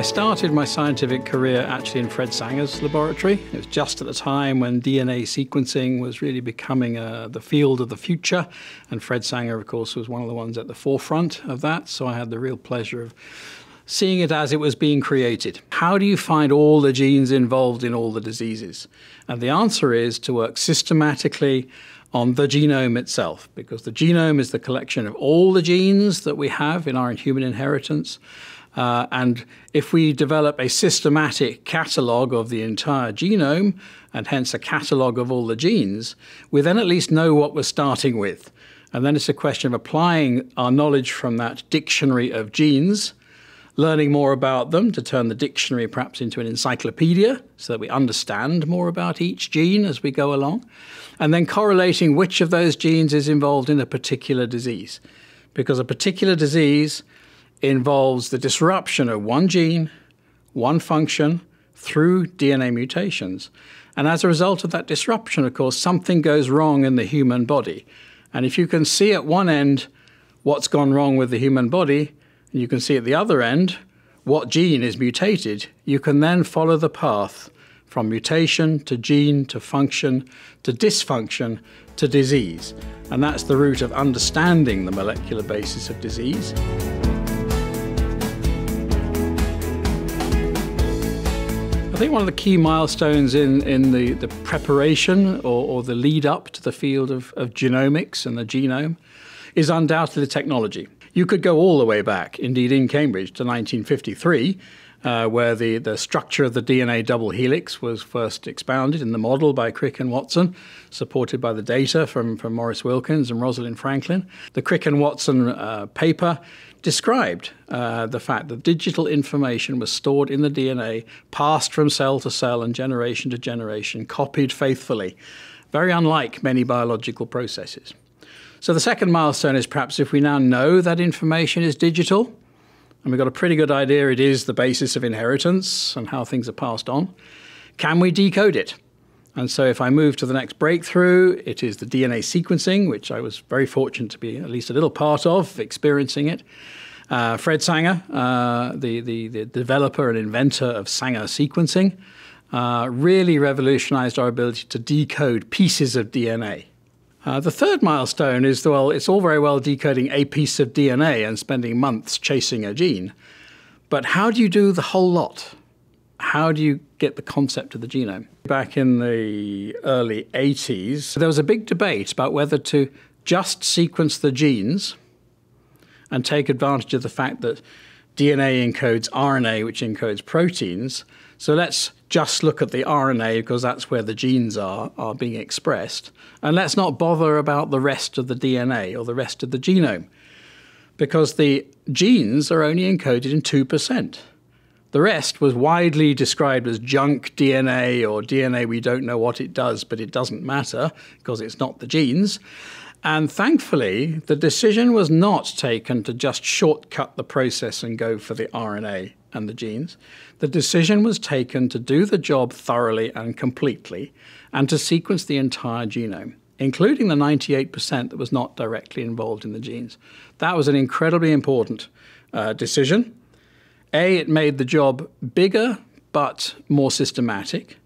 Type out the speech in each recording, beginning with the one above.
I started my scientific career actually in Fred Sanger's laboratory. It was just at the time when DNA sequencing was really becoming uh, the field of the future, and Fred Sanger, of course, was one of the ones at the forefront of that. So I had the real pleasure of seeing it as it was being created. How do you find all the genes involved in all the diseases? And the answer is to work systematically on the genome itself, because the genome is the collection of all the genes that we have in our human inheritance. Uh, and if we develop a systematic catalogue of the entire genome, and hence a catalogue of all the genes, we then at least know what we're starting with. And then it's a question of applying our knowledge from that dictionary of genes, learning more about them to turn the dictionary perhaps into an encyclopedia so that we understand more about each gene as we go along, and then correlating which of those genes is involved in a particular disease. Because a particular disease involves the disruption of one gene, one function through DNA mutations. And as a result of that disruption, of course, something goes wrong in the human body. And if you can see at one end what's gone wrong with the human body, and you can see at the other end what gene is mutated, you can then follow the path from mutation to gene to function to dysfunction to disease. And that's the route of understanding the molecular basis of disease. Think one of the key milestones in, in the, the preparation or, or the lead up to the field of, of genomics and the genome is undoubtedly technology. You could go all the way back, indeed, in Cambridge to 1953, uh, where the, the structure of the DNA double helix was first expounded in the model by Crick and Watson, supported by the data from, from Maurice Wilkins and Rosalind Franklin. The Crick and Watson uh, paper described uh, the fact that digital information was stored in the DNA, passed from cell to cell and generation to generation, copied faithfully, very unlike many biological processes. So the second milestone is perhaps if we now know that information is digital, and we've got a pretty good idea it is the basis of inheritance and how things are passed on, can we decode it? And so if I move to the next breakthrough, it is the DNA sequencing, which I was very fortunate to be at least a little part of, experiencing it. Uh, Fred Sanger, uh, the, the, the, developer and inventor of Sanger sequencing, uh, really revolutionized our ability to decode pieces of DNA. Uh, the third milestone is well, it's all very well decoding a piece of DNA and spending months chasing a gene, but how do you do the whole lot? how do you get the concept of the genome? Back in the early 80s, there was a big debate about whether to just sequence the genes and take advantage of the fact that DNA encodes RNA, which encodes proteins. So let's just look at the RNA because that's where the genes are, are being expressed. And let's not bother about the rest of the DNA or the rest of the genome because the genes are only encoded in 2%. The rest was widely described as junk DNA or DNA we don't know what it does, but it doesn't matter because it's not the genes. And thankfully, the decision was not taken to just shortcut the process and go for the RNA and the genes. The decision was taken to do the job thoroughly and completely and to sequence the entire genome, including the 98% that was not directly involved in the genes. That was an incredibly important uh, decision a, it made the job bigger but more systematic.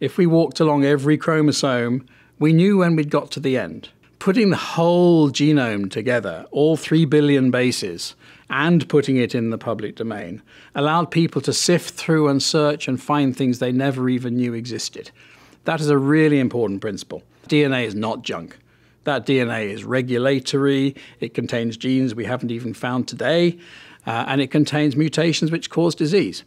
If we walked along every chromosome, we knew when we'd got to the end. Putting the whole genome together, all three billion bases, and putting it in the public domain allowed people to sift through and search and find things they never even knew existed. That is a really important principle. DNA is not junk. That DNA is regulatory, it contains genes we haven't even found today, uh, and it contains mutations which cause disease.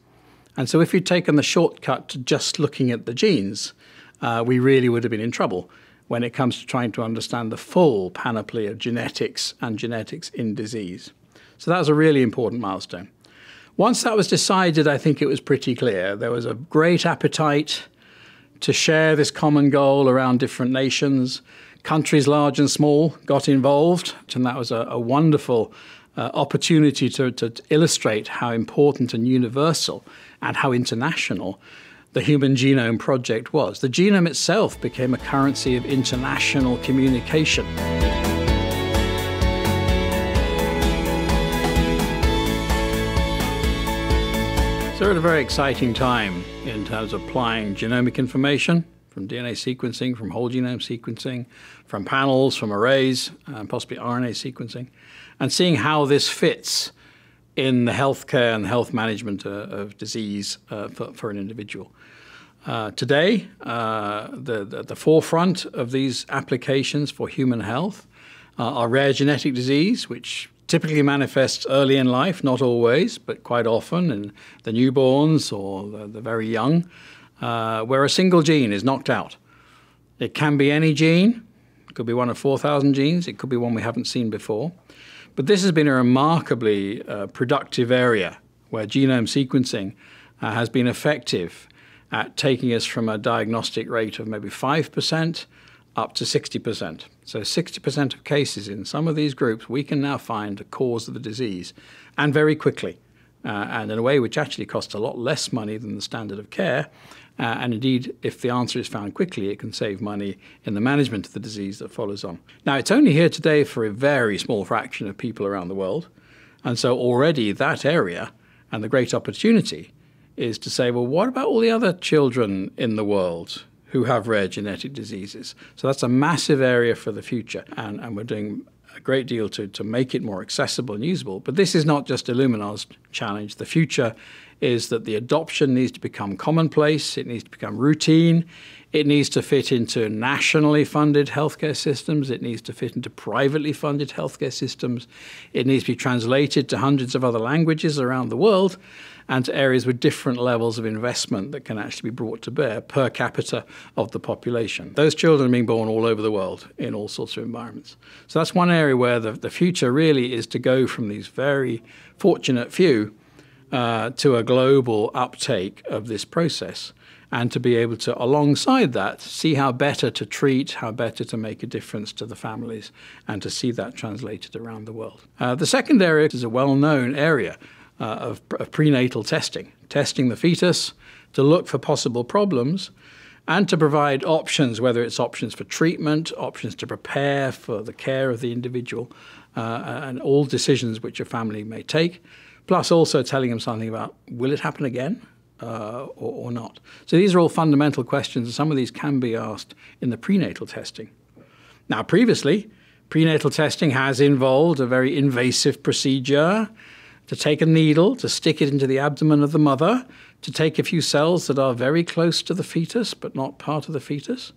And so, if you'd taken the shortcut to just looking at the genes, uh, we really would have been in trouble when it comes to trying to understand the full panoply of genetics and genetics in disease. So, that was a really important milestone. Once that was decided, I think it was pretty clear. There was a great appetite to share this common goal around different nations. Countries large and small got involved, and that was a, a wonderful uh, opportunity to, to, illustrate how important and universal and how international the Human Genome Project was. The genome itself became a currency of international communication. So we're at a very exciting time in terms of applying genomic information from DNA sequencing, from whole genome sequencing, from panels, from arrays, and possibly RNA sequencing, and seeing how this fits in the healthcare and health management uh, of disease uh, for, for, an individual. Uh, today, uh, the, the, the, forefront of these applications for human health uh, are rare genetic disease, which typically manifests early in life, not always, but quite often in the newborns or the, the very young, uh, where a single gene is knocked out. It can be any gene, it could be one of 4,000 genes, it could be one we haven't seen before. But this has been a remarkably uh, productive area where genome sequencing uh, has been effective at taking us from a diagnostic rate of maybe 5% up to 60%. So 60% of cases in some of these groups, we can now find the cause of the disease, and very quickly, uh, and in a way which actually costs a lot less money than the standard of care. Uh, and indeed, if the answer is found quickly, it can save money in the management of the disease that follows on. Now, it's only here today for a very small fraction of people around the world. And so already that area and the great opportunity is to say, well, what about all the other children in the world who have rare genetic diseases. So that's a massive area for the future, and, and we're doing a great deal to, to make it more accessible and usable. But this is not just Illumina's challenge. The future is that the adoption needs to become commonplace, it needs to become routine, it needs to fit into nationally funded healthcare systems, it needs to fit into privately funded healthcare systems, it needs to be translated to hundreds of other languages around the world and to areas with different levels of investment that can actually be brought to bear per capita of the population. Those children are being born all over the world in all sorts of environments. So that's one area where the, the future really is to go from these very fortunate few uh, to a global uptake of this process and to be able to, alongside that, see how better to treat, how better to make a difference to the families, and to see that translated around the world. Uh, the second area is a well known area uh, of, of prenatal testing, testing the fetus to look for possible problems and to provide options, whether it's options for treatment, options to prepare for the care of the individual, uh, and all decisions which a family may take, plus also telling them something about will it happen again uh, or, or, not. So these are all fundamental questions, and some of these can be asked in the prenatal testing. Now, previously, prenatal testing has involved a very invasive procedure to take a needle, to stick it into the abdomen of the mother, to take a few cells that are very close to the fetus but not part of the fetus,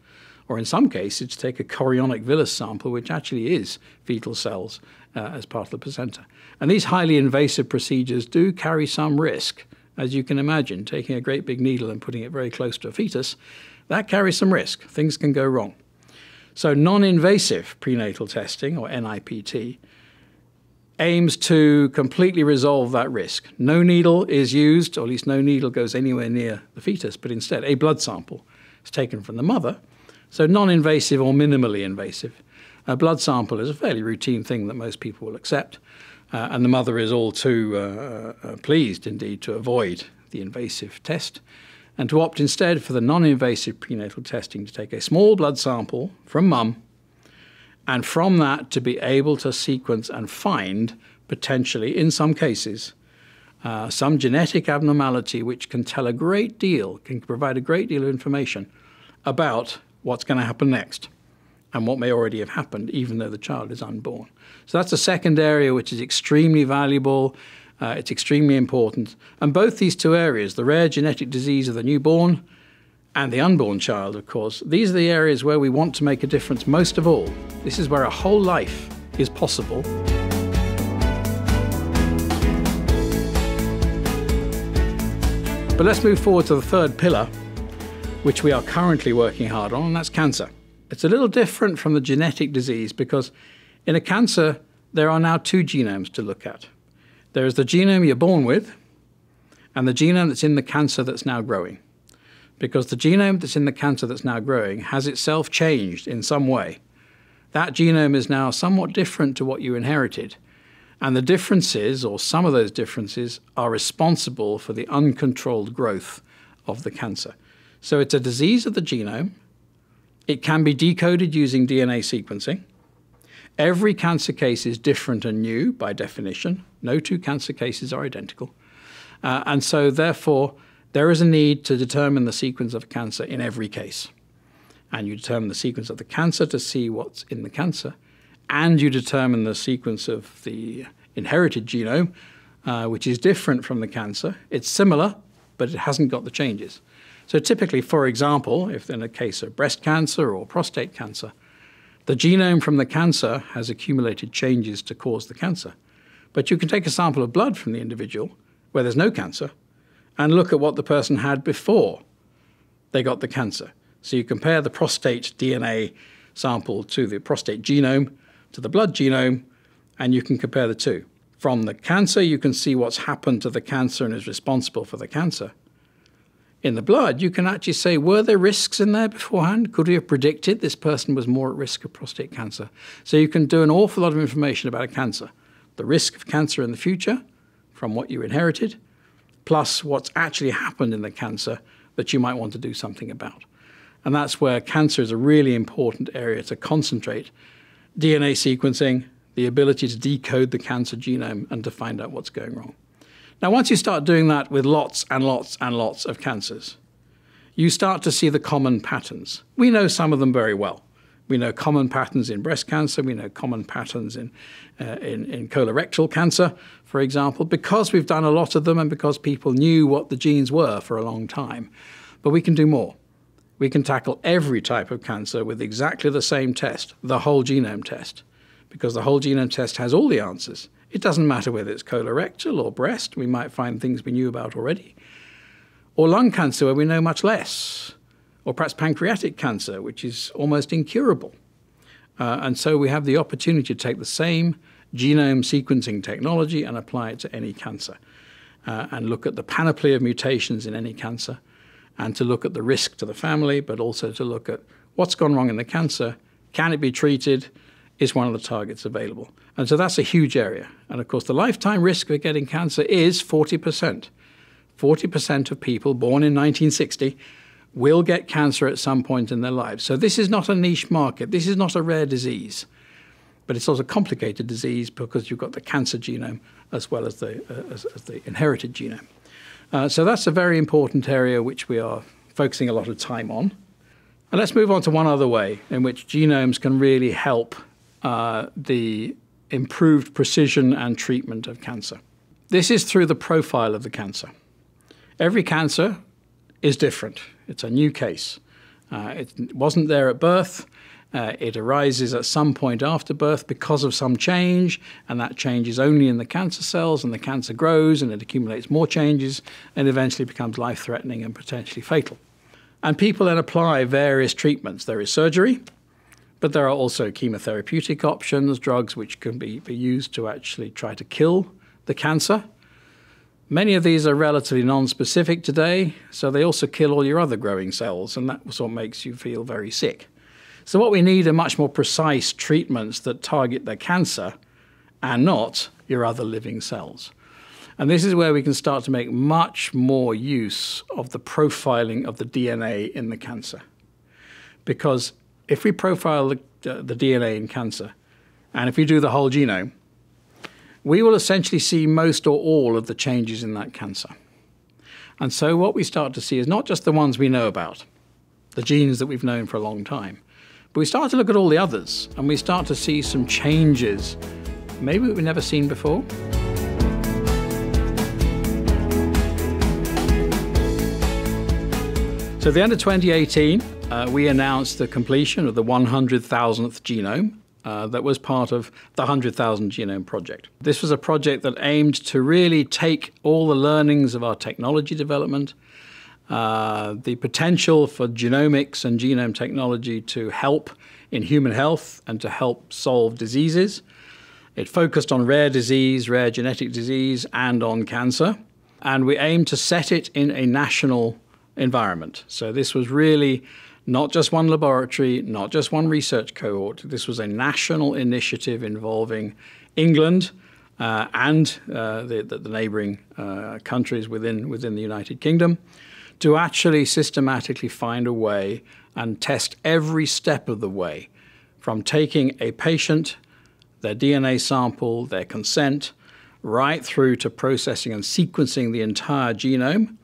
or in some cases, take a chorionic villus sample, which actually is fetal cells uh, as part of the placenta. And these highly invasive procedures do carry some risk. As you can imagine, taking a great big needle and putting it very close to a fetus, that carries some risk. Things can go wrong. So, non invasive prenatal testing, or NIPT, aims to completely resolve that risk. No needle is used, or at least no needle goes anywhere near the fetus, but instead a blood sample is taken from the mother. So non-invasive or minimally invasive. A blood sample is a fairly routine thing that most people will accept, uh, and the mother is all too uh, uh, pleased indeed to avoid the invasive test and to opt instead for the non-invasive prenatal testing to take a small blood sample from mum and from that to be able to sequence and find potentially, in some cases, uh, some genetic abnormality which can tell a great deal, can provide a great deal of information about what's going to happen next and what may already have happened, even though the child is unborn. So that's a second area which is extremely valuable. Uh, it's extremely important. And both these two areas, the rare genetic disease of the newborn and the unborn child, of course, these are the areas where we want to make a difference most of all. This is where a whole life is possible. But let's move forward to the third pillar, which we are currently working hard on, and that's cancer. It's a little different from the genetic disease because in a cancer, there are now two genomes to look at. There is the genome you're born with, and the genome that's in the cancer that's now growing because the genome that's in the cancer that's now growing has itself changed in some way. That genome is now somewhat different to what you inherited. And the differences, or some of those differences, are responsible for the uncontrolled growth of the cancer. So it's a disease of the genome. It can be decoded using DNA sequencing. Every cancer case is different and new by definition. No two cancer cases are identical. Uh, and so, therefore, there is a need to determine the sequence of cancer in every case. And you determine the sequence of the cancer to see what's in the cancer. And you determine the sequence of the inherited genome, uh, which is different from the cancer. It's similar, but it hasn't got the changes. So typically, for example, if in a case of breast cancer or prostate cancer, the genome from the cancer has accumulated changes to cause the cancer. But you can take a sample of blood from the individual where there's no cancer and look at what the person had before they got the cancer. So you compare the prostate DNA sample to the prostate genome, to the blood genome, and you can compare the two. From the cancer, you can see what's happened to the cancer and is responsible for the cancer. In the blood, you can actually say, were there risks in there beforehand? Could we have predicted this person was more at risk of prostate cancer? So you can do an awful lot of information about a cancer the risk of cancer in the future from what you inherited, plus what's actually happened in the cancer that you might want to do something about. And that's where cancer is a really important area to concentrate DNA sequencing, the ability to decode the cancer genome, and to find out what's going wrong. Now, once you start doing that with lots and lots and lots of cancers, you start to see the common patterns. We know some of them very well. We know common patterns in breast cancer. We know common patterns in, uh, in, in, colorectal cancer, for example, because we've done a lot of them and because people knew what the genes were for a long time. But we can do more. We can tackle every type of cancer with exactly the same test, the whole genome test, because the whole genome test has all the answers. It doesn't matter whether it's colorectal or breast, we might find things we knew about already, or lung cancer where we know much less or perhaps pancreatic cancer, which is almost incurable. Uh, and so we have the opportunity to take the same genome sequencing technology and apply it to any cancer uh, and look at the panoply of mutations in any cancer and to look at the risk to the family, but also to look at what's gone wrong in the cancer, can it be treated, is one of the targets available. And so that's a huge area. And of course, the lifetime risk of getting cancer is 40%. 40% of people born in 1960 will get cancer at some point in their lives. So this is not a niche market. This is not a rare disease. But it's also a complicated disease because you've got the cancer genome as well as the, uh, as, as, the inherited genome. Uh, so that's a very important area which we are focusing a lot of time on. And let's move on to one other way in which genomes can really help uh, the improved precision and treatment of cancer. This is through the profile of the cancer. Every cancer is different. It's a new case. Uh, it wasn't there at birth. Uh, it arises at some point after birth because of some change, and that change is only in the cancer cells, and the cancer grows and it accumulates more changes and eventually becomes life threatening and potentially fatal. And people then apply various treatments. There is surgery, but there are also chemotherapeutic options, drugs which can be, be used to actually try to kill the cancer. Many of these are relatively non-specific today, so they also kill all your other growing cells, and that's what makes you feel very sick. So what we need are much more precise treatments that target the cancer and not your other living cells. And this is where we can start to make much more use of the profiling of the DNA in the cancer. Because if we profile the, uh, the DNA in cancer, and if we do the whole genome, we will essentially see most or all of the changes in that cancer. And so what we start to see is not just the ones we know about, the genes that we've known for a long time, but we start to look at all the others and we start to see some changes maybe we've never seen before. So at the end of 2018, uh, we announced the completion of the 100,000th genome uh, that was part of the 100,000 Genome Project. This was a project that aimed to really take all the learnings of our technology development, uh, the potential for genomics and genome technology to help in human health and to help solve diseases. It focused on rare disease, rare genetic disease, and on cancer. And we aimed to set it in a national environment. So this was really not just one laboratory, not just one research cohort. This was a national initiative involving England uh, and uh, the, the, neighboring uh, countries within, within the United Kingdom to actually systematically find a way and test every step of the way from taking a patient, their DNA sample, their consent, right through to processing and sequencing the entire genome,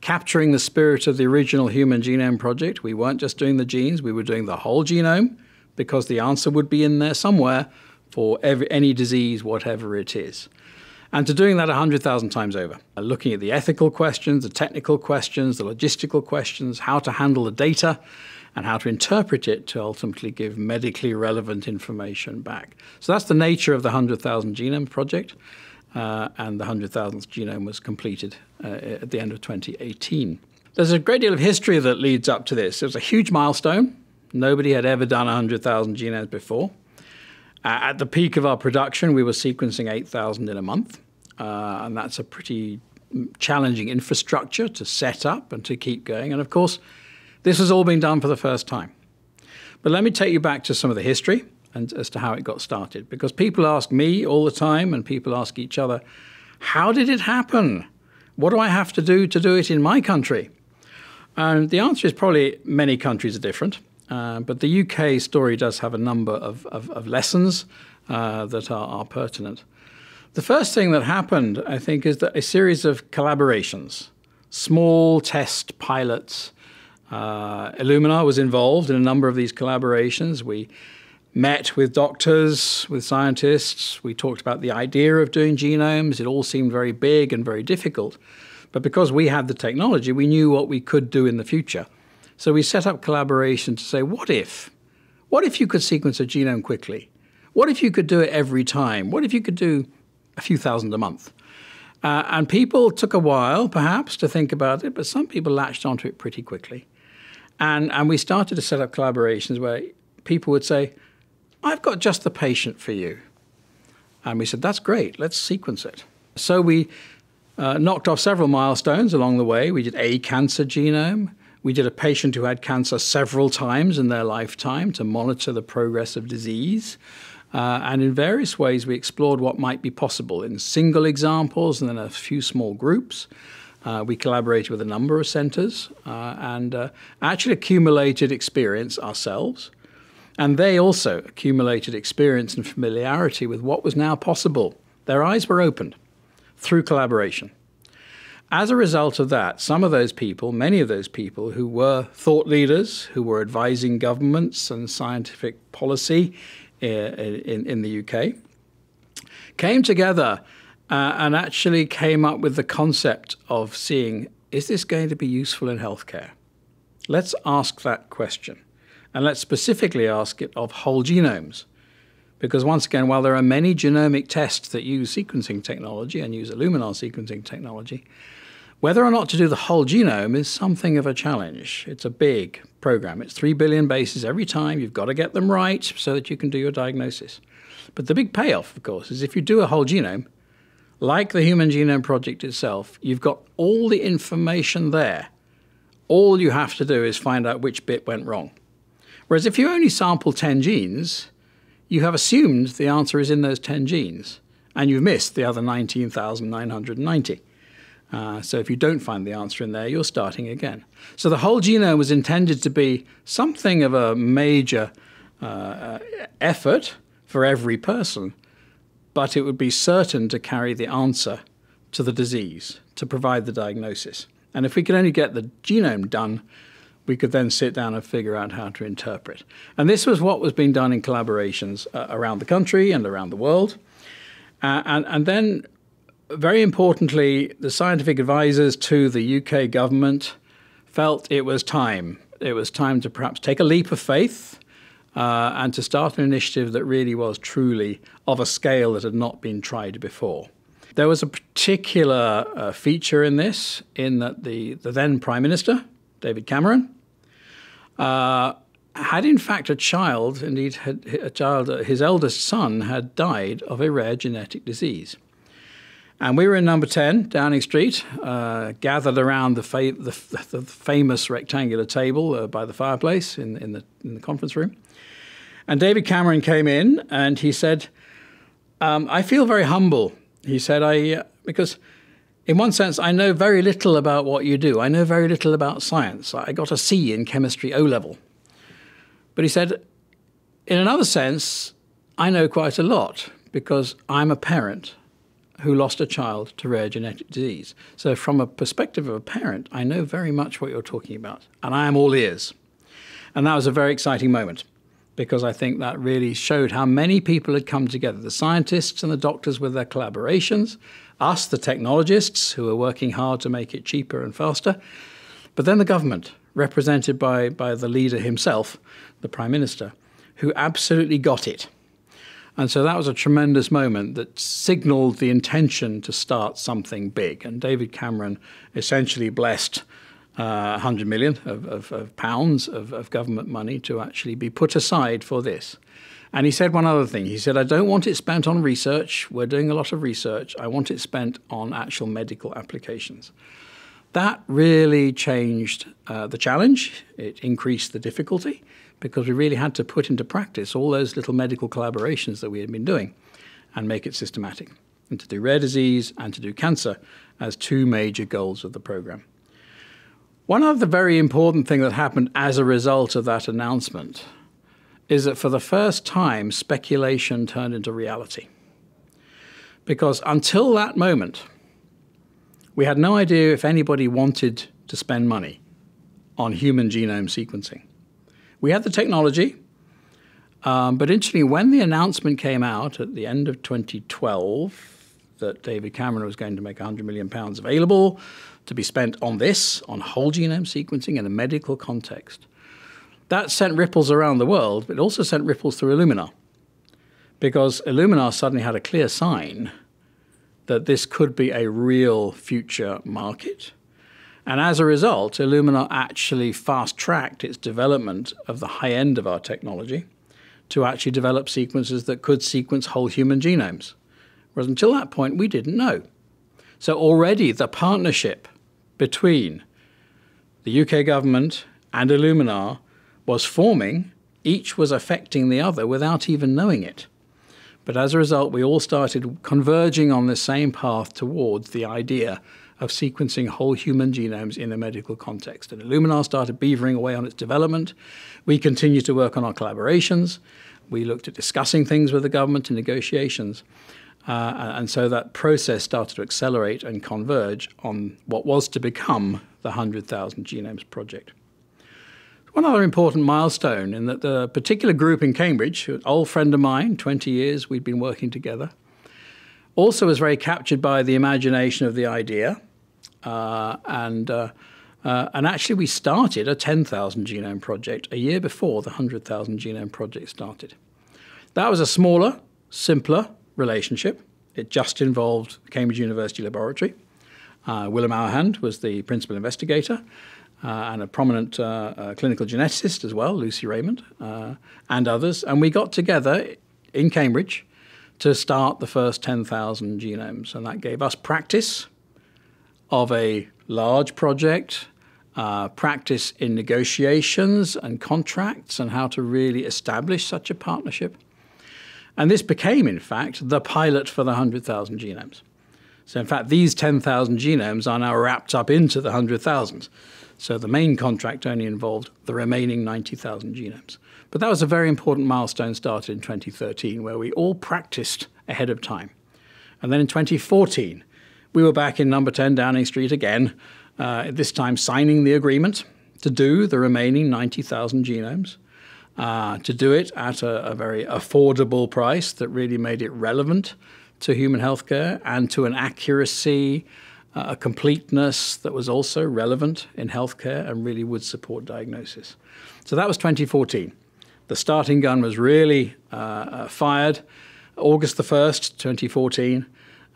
capturing the spirit of the original Human Genome Project. We weren't just doing the genes, we were doing the whole genome because the answer would be in there somewhere for every, any disease, whatever it is. And to doing that 100,000 times over, looking at the ethical questions, the technical questions, the logistical questions, how to handle the data, and how to interpret it to ultimately give medically relevant information back. So that's the nature of the 100,000 Genome Project uh, and the 100,000th genome was completed uh, at the end of 2018. There's a great deal of history that leads up to this. It was a huge milestone. Nobody had ever done 100,000 genomes before. Uh, at the peak of our production, we were sequencing 8,000 in a month, uh, and that's a pretty challenging infrastructure to set up and to keep going. And of course, this has all been done for the first time. But let me take you back to some of the history and as to how it got started. Because people ask me all the time, and people ask each other, how did it happen? What do I have to do to do it in my country? And the answer is probably many countries are different. Uh, but the UK story does have a number of, of, of lessons uh, that are, are, pertinent. The first thing that happened, I think, is that a series of collaborations, small test pilots. Uh, Illumina was involved in a number of these collaborations. We met with doctors, with scientists. We talked about the idea of doing genomes. It all seemed very big and very difficult. But because we had the technology, we knew what we could do in the future. So we set up collaboration to say, what if? What if you could sequence a genome quickly? What if you could do it every time? What if you could do a few thousand a month? Uh, and people took a while, perhaps, to think about it, but some people latched onto it pretty quickly. And, and we started to set up collaborations where people would say, I've got just the patient for you. And we said, That's great, let's sequence it. So we uh, knocked off several milestones along the way. We did a cancer genome. We did a patient who had cancer several times in their lifetime to monitor the progress of disease. Uh, and in various ways, we explored what might be possible in single examples and then a few small groups. Uh, we collaborated with a number of centers uh, and uh, actually accumulated experience ourselves. And they also accumulated experience and familiarity with what was now possible. Their eyes were opened through collaboration. As a result of that, some of those people, many of those people who were thought leaders, who were advising governments and scientific policy uh, in, in the UK, came together uh, and actually came up with the concept of seeing is this going to be useful in healthcare? Let's ask that question. And let's specifically ask it of whole genomes. Because once again, while there are many genomic tests that use sequencing technology and use Illumina sequencing technology, whether or not to do the whole genome is something of a challenge. It's a big program. It's 3 billion bases every time. You've got to get them right so that you can do your diagnosis. But the big payoff, of course, is if you do a whole genome, like the Human Genome Project itself, you've got all the information there. All you have to do is find out which bit went wrong. Whereas if you only sample 10 genes, you have assumed the answer is in those 10 genes, and you've missed the other 19,990. Uh, so if you don't find the answer in there, you're starting again. So the whole genome was intended to be something of a major uh, effort for every person, but it would be certain to carry the answer to the disease, to provide the diagnosis. And if we could only get the genome done, we could then sit down and figure out how to interpret. And this was what was being done in collaborations uh, around the country and around the world. Uh, and, and then, very importantly, the scientific advisors to the UK government felt it was time. It was time to perhaps take a leap of faith uh, and to start an initiative that really was truly of a scale that had not been tried before. There was a particular uh, feature in this, in that the, the then Prime Minister, David Cameron, uh, had in fact a child, indeed, had a child, uh, his eldest son had died of a rare genetic disease. And we were in number 10, Downing Street, uh, gathered around the, fa- the, the, famous rectangular table uh, by the fireplace in, in, the, in the conference room. And David Cameron came in and he said, um, I feel very humble. He said, I, uh, because in one sense, I know very little about what you do. I know very little about science. I got a C in chemistry O level. But he said, in another sense, I know quite a lot because I'm a parent who lost a child to rare genetic disease. So, from a perspective of a parent, I know very much what you're talking about, and I am all ears. And that was a very exciting moment because I think that really showed how many people had come together the scientists and the doctors with their collaborations, us, the technologists, who are working hard to make it cheaper and faster, but then the government, represented by, by the leader himself, the Prime Minister, who absolutely got it. And so that was a tremendous moment that signaled the intention to start something big. And David Cameron essentially blessed uh, 100 million of, of, of pounds of, of government money to actually be put aside for this. And he said one other thing. He said, I don't want it spent on research. We're doing a lot of research. I want it spent on actual medical applications. That really changed uh, the challenge. It increased the difficulty because we really had to put into practice all those little medical collaborations that we had been doing and make it systematic. And to do rare disease and to do cancer as two major goals of the program. One other very important thing that happened as a result of that announcement is that for the first time, speculation turned into reality. Because until that moment, we had no idea if anybody wanted to spend money on human genome sequencing. We had the technology, um, but interestingly, when the announcement came out at the end of 2012 that David Cameron was going to make 100 million pounds available to be spent on this, on whole genome sequencing in a medical context. That sent ripples around the world, but it also sent ripples through Illumina. Because Illumina suddenly had a clear sign that this could be a real future market. And as a result, Illumina actually fast tracked its development of the high end of our technology to actually develop sequences that could sequence whole human genomes. Whereas until that point, we didn't know. So already the partnership between the UK government and Illumina was forming, each was affecting the other without even knowing it. But as a result, we all started converging on the same path towards the idea of sequencing whole human genomes in a medical context. And Illumina started beavering away on its development. We continued to work on our collaborations. We looked at discussing things with the government in negotiations. Uh, and so that process started to accelerate and converge on what was to become the 100,000 Genomes Project. One other important milestone in that the particular group in Cambridge, an old friend of mine, 20 years we'd been working together, also was very captured by the imagination of the idea. Uh, and, uh, uh, and actually, we started a 10,000 genome project a year before the 100,000 genome project started. That was a smaller, simpler, relationship. It just involved Cambridge University Laboratory. Uh, Willem Ouwehand was the principal investigator, and a prominent uh, uh clinical geneticist as well, Lucy Raymond, uh, and others. And we got together in Cambridge to start the first 10,000 genomes. And that gave us practice of a large project, uh, practice in negotiations and contracts, and how to really establish such a partnership. And this became, in fact, the pilot for the 100,000 genomes. So, in fact, these 10,000 genomes are now wrapped up into the 100,000. So, the main contract only involved the remaining 90,000 genomes. But that was a very important milestone started in 2013, where we all practiced ahead of time. And then in 2014, we were back in number 10 Downing Street again, uh, this time signing the agreement to do the remaining 90,000 genomes uh, to do it at a, a, very affordable price that really made it relevant to human healthcare and to an accuracy, uh, a completeness that was also relevant in healthcare and really would support diagnosis. So that was 2014. The starting gun was really uh, uh fired August the 1st, 2014.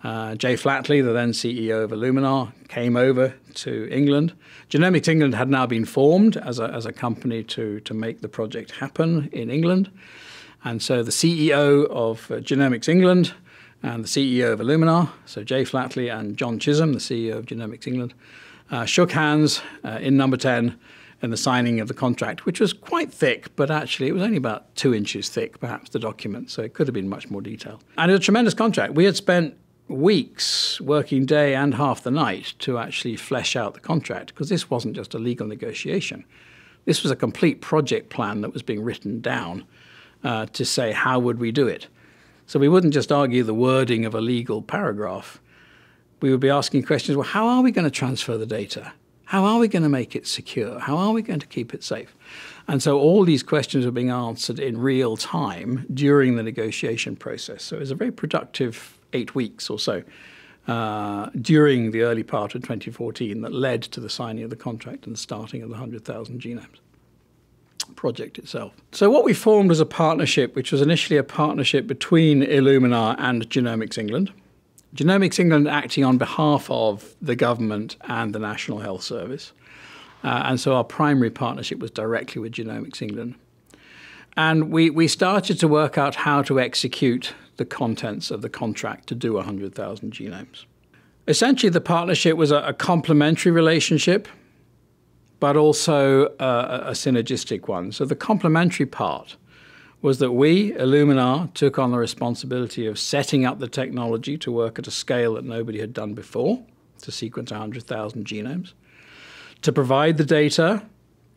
Uh, Jay Flatley, the then CEO of Illumina, came over to England. Genomics England had now been formed as a, as a company to, to make the project happen in England. And so the CEO of uh, Genomics England and the CEO of Illumina, so Jay Flatley and John Chisholm, the CEO of Genomics England, uh, shook hands uh, in number 10 in the signing of the contract, which was quite thick, but actually it was only about two inches thick, perhaps, the document, so it could have been much more detailed. And it was a tremendous contract. We had spent weeks working day and half the night to actually flesh out the contract because this wasn't just a legal negotiation. This was a complete project plan that was being written down uh, to say how would we do it. So we wouldn't just argue the wording of a legal paragraph. We would be asking questions well, how are we going to transfer the data? How are we going to make it secure? How are we going to keep it safe? And so all these questions are being answered in real time during the negotiation process. So it was a very productive eight weeks or so uh, during the early part of 2014 that led to the signing of the contract and the starting of the 100,000 genomes project itself. So what we formed was a partnership, which was initially a partnership between Illumina and Genomics England. Genomics England acting on behalf of the government and the National Health Service. Uh, and so our primary partnership was directly with Genomics England. And we, we started to work out how to execute the contents of the contract to do 100,000 genomes. Essentially, the partnership was a, a complementary relationship, but also a, a synergistic one. So the complementary part was that we, Illumina, took on the responsibility of setting up the technology to work at a scale that nobody had done before, to sequence 100,000 genomes, to provide the data,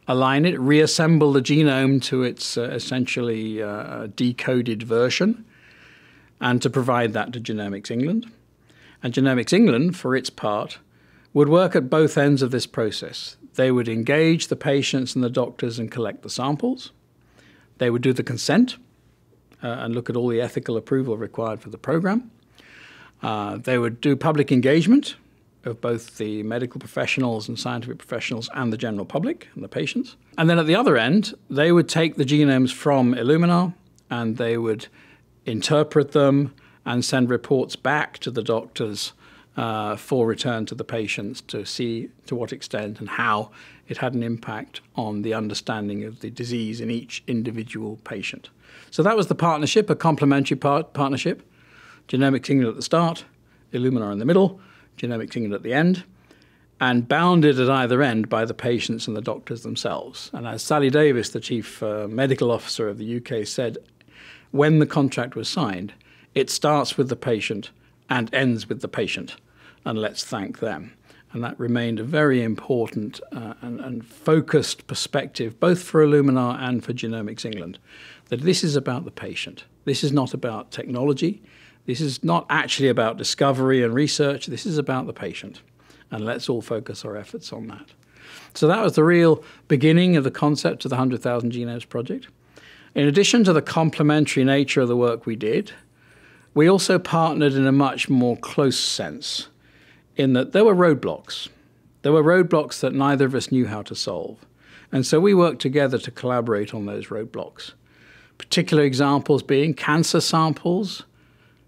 align it, reassemble the genome to its uh, essentially uh, decoded version, and to provide that to Genomics England. And Genomics England, for its part, would work at both ends of this process. They would engage the patients and the doctors and collect the samples. They would do the consent uh, and look at all the ethical approval required for the program. Uh, they would do public engagement of both the medical professionals and scientific professionals and the general public and the patients. And then at the other end, they would take the genomes from Illumina and they would interpret them, and send reports back to the doctors uh, for return to the patients to see to what extent and how it had an impact on the understanding of the disease in each individual patient. So that was the partnership, a complementary part, partnership. Genomics England at the start, Illumina in the middle, Genomics England at the end, and bounded at either end by the patients and the doctors themselves. And as Sally Davies, the chief uh, medical officer of the UK, said when the contract was signed, it starts with the patient and ends with the patient, and let's thank them. And that remained a very important uh, and, and, focused perspective, both for Illumina and for Genomics England, that this is about the patient. This is not about technology. This is not actually about discovery and research. This is about the patient. And let's all focus our efforts on that. So that was the real beginning of the concept of the 100,000 Genomes Project. In addition to the complementary nature of the work we did, we also partnered in a much more close sense, in that there were roadblocks. There were roadblocks that neither of us knew how to solve. And so we worked together to collaborate on those roadblocks. Particular examples being cancer samples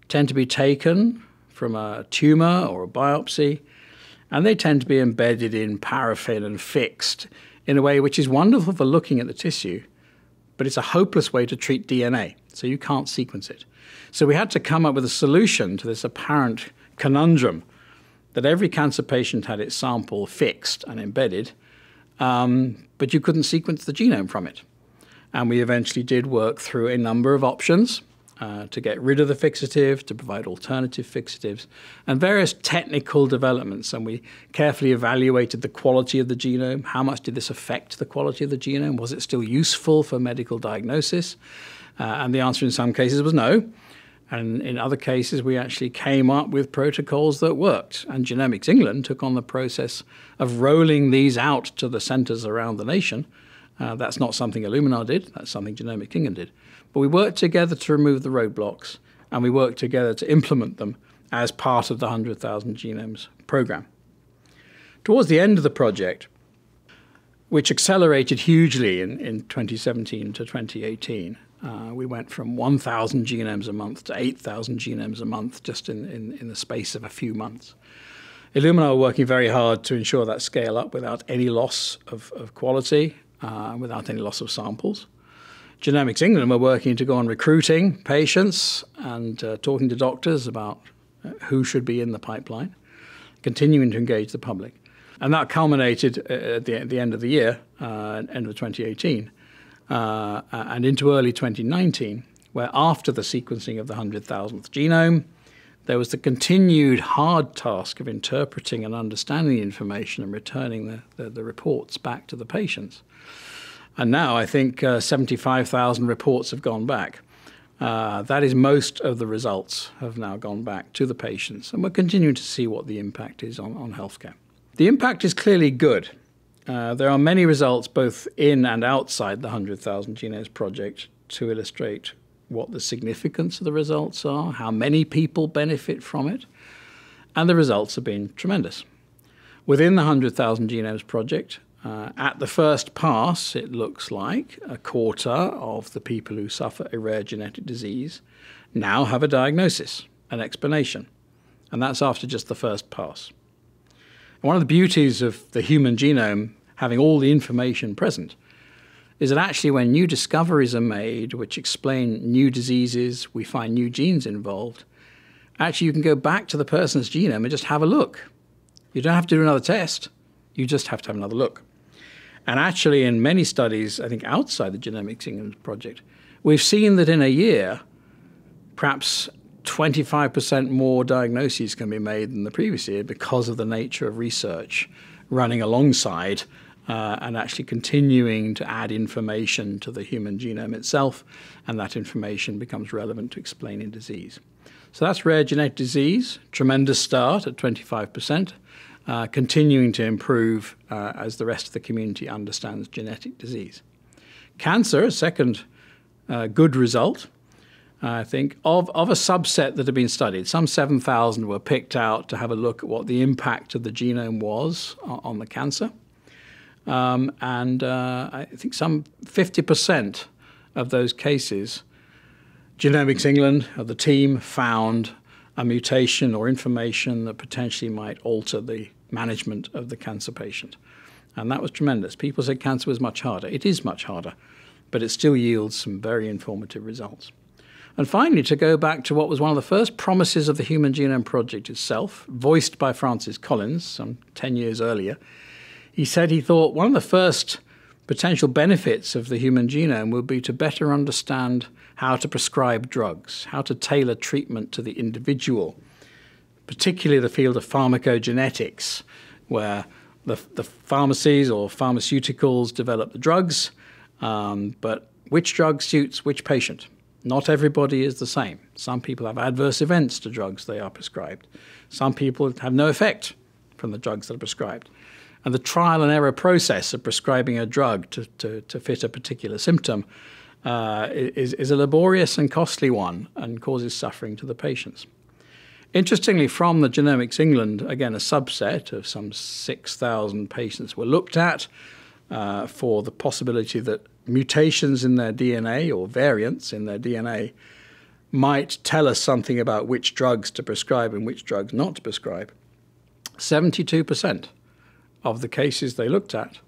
tend to be taken from a tumor or a biopsy, and they tend to be embedded in paraffin and fixed in a way which is wonderful for looking at the tissue, but it's a hopeless way to treat DNA, so you can't sequence it. So we had to come up with a solution to this apparent conundrum that every cancer patient had its sample fixed and embedded, um, but you couldn't sequence the genome from it. And we eventually did work through a number of options uh, to get rid of the fixative, to provide alternative fixatives, and various technical developments. And we carefully evaluated the quality of the genome. How much did this affect the quality of the genome? Was it still useful for medical diagnosis? Uh, and the answer in some cases was no. And in other cases, we actually came up with protocols that worked. And Genomics England took on the process of rolling these out to the centres around the nation. Uh, that's not something Illumina did, that's something Genomics England did. But we worked together to remove the roadblocks, and we worked together to implement them as part of the 100,000 Genomes program. Towards the end of the project, which accelerated hugely in, in 2017 to 2018, uh, we went from 1,000 genomes a month to 8,000 genomes a month just in, in, in the space of a few months. Illumina are working very hard to ensure that scale up without any loss of, of quality, uh, without any loss of samples. Genomics England were working to go on recruiting patients and uh, talking to doctors about uh, who should be in the pipeline, continuing to engage the public. And that culminated uh, at the, at the end of the year, uh, end of 2018, uh, and into early 2019, where after the sequencing of the 100,000th genome, there was the continued hard task of interpreting and understanding the information and returning the, the, the reports back to the patients. And now I think uh, 75,000 reports have gone back. Uh, that is most of the results have now gone back to the patients, and we're continuing to see what the impact is on, on healthcare. The impact is clearly good. Uh, there are many results both in and outside the 100,000 Genomes Project to illustrate what the significance of the results are, how many people benefit from it, and the results have been tremendous. Within the 100,000 Genomes Project, uh, at the first pass, it looks like a quarter of the people who suffer a rare genetic disease now have a diagnosis, an explanation, and that's after just the first pass. One of the beauties of the human genome having all the information present is that actually when new discoveries are made which explain new diseases, we find new genes involved, actually you can go back to the person's genome and just have a look. You don't have to do another test, you just have to have another look. And actually, in many studies, I think outside the Genomics England project, we've seen that in a year, perhaps 25% more diagnoses can be made than the previous year because of the nature of research running alongside uh, and actually continuing to add information to the human genome itself, and that information becomes relevant to explaining disease. So that's rare genetic disease, tremendous start at 25%, uh, continuing to improve uh, as the rest of the community understands genetic disease. Cancer, a second uh, good result, I think, of, of a subset that had been studied. Some 7,000 were picked out to have a look at what the impact of the genome was on the cancer. Um, and uh, I think some 50% of those cases, Genomics England, uh, the team, found a mutation or information that potentially might alter the management of the cancer patient. And that was tremendous. People said cancer was much harder. It is much harder, but it still yields some very informative results. And finally, to go back to what was one of the first promises of the Human Genome Project itself, voiced by Francis Collins some 10 years earlier, he said he thought one of the first potential benefits of the human genome would be to better understand how to prescribe drugs, how to tailor treatment to the individual, particularly the field of pharmacogenetics, where the, the pharmacies or pharmaceuticals develop the drugs, um, but which drug suits which patient? Not everybody is the same. Some people have adverse events to drugs they are prescribed. Some people have no effect from the drugs that are prescribed. And the trial and error process of prescribing a drug to, to, to fit a particular symptom uh, is, is a laborious and costly one and causes suffering to the patients. Interestingly, from the Genomics England, again, a subset of some 6,000 patients were looked at uh, for the possibility that mutations in their DNA or variants in their DNA might tell us something about which drugs to prescribe and which drugs not to prescribe. 72% of the cases they looked at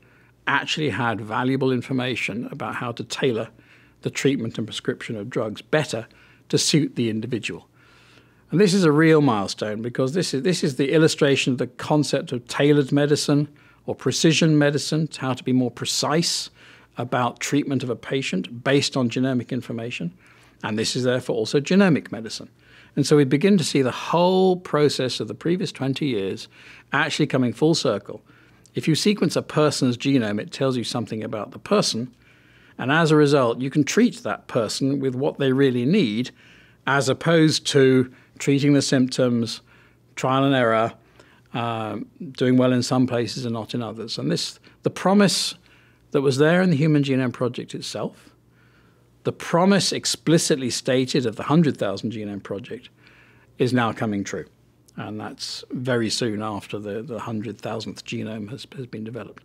actually had valuable information about how to tailor the treatment and prescription of drugs better to suit the individual. And this is a real milestone because this is, this is the illustration of the concept of tailored medicine or precision medicine, how to be more precise about treatment of a patient based on genomic information. And this is therefore also genomic medicine. And so we begin to see the whole process of the previous 20 years actually coming full circle if you sequence a person's genome, it tells you something about the person. And as a result, you can treat that person with what they really need, as opposed to treating the symptoms, trial and error, uh, doing well in some places and not in others. And this, the promise that was there in the Human Genome Project itself, the promise explicitly stated of the 100,000 Genome Project, is now coming true and that's very soon after the, the 100,000th genome has, has been developed.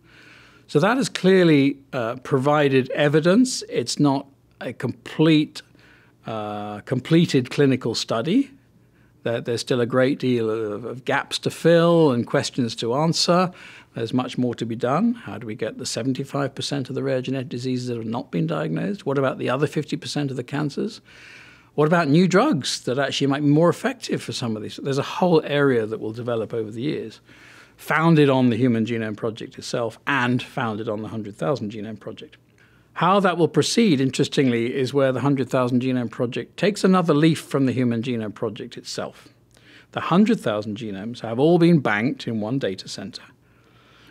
So that has clearly uh, provided evidence. It's not a complete, uh, completed clinical study. There, there's still a great deal of, of, gaps to fill and questions to answer. There's much more to be done. How do we get the 75% of the rare genetic diseases that have not been diagnosed? What about the other 50% of the cancers? What about new drugs that actually might be more effective for some of these? There's a whole area that will develop over the years, founded on the Human Genome Project itself and founded on the 100,000 Genome Project. How that will proceed, interestingly, is where the 100,000 Genome Project takes another leaf from the Human Genome Project itself. The 100,000 genomes have all been banked in one data center